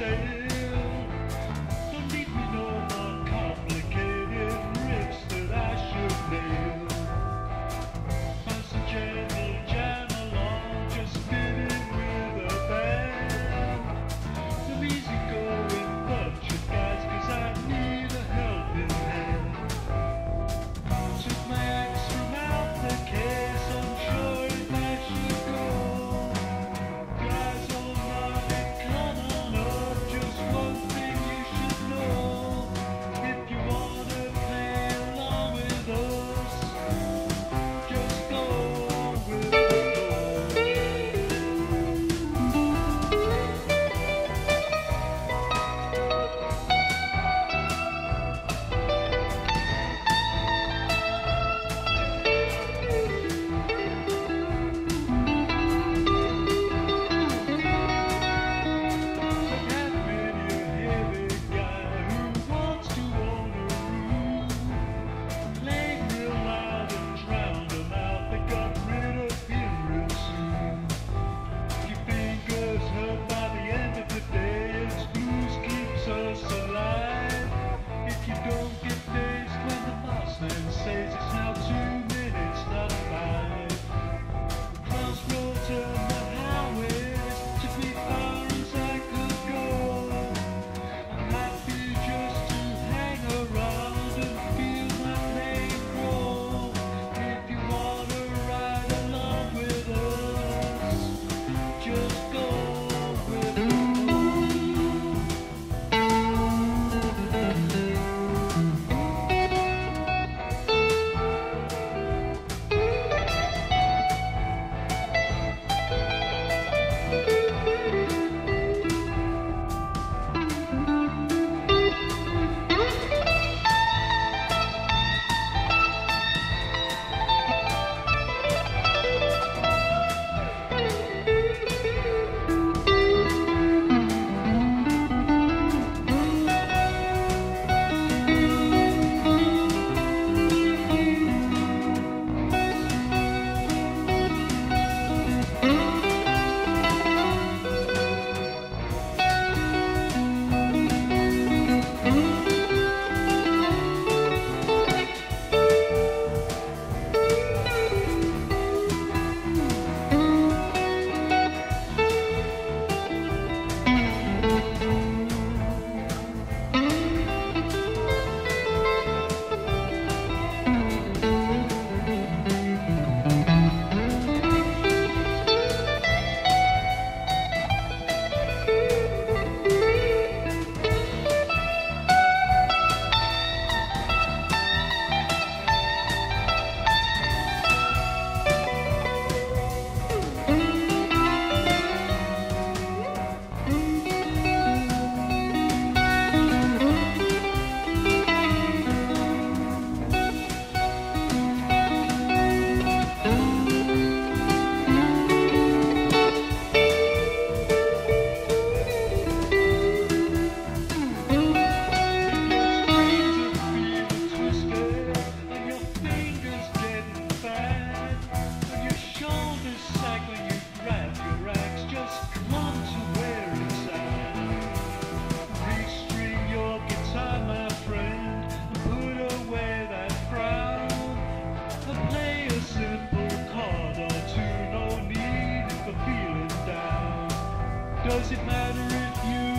stale. Does it matter if you